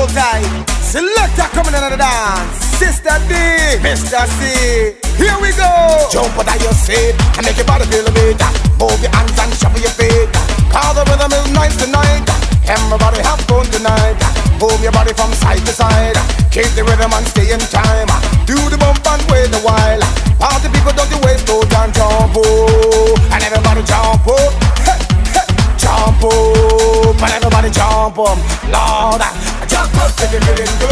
hold tight. Selector coming in on the dance. Sister D, Mr. C. Here we go. Jump out of your seat and make your body feel a bit. Move your hands and shuffle your feet. Cause the rhythm is nice tonight. Everybody have fun tonight. Move your body from side to side. Keep the rhythm and stay in time. Do the bump and wait a while. Party people don't you waste no time. Jump oh, and everybody jump oh. Hey, hey, jump oh, and everybody jump um. Lord, jump